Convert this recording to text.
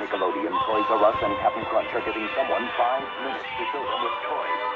Nickelodeon, Toys R Us, and Captain Crunch are giving someone five minutes to fill them with toys.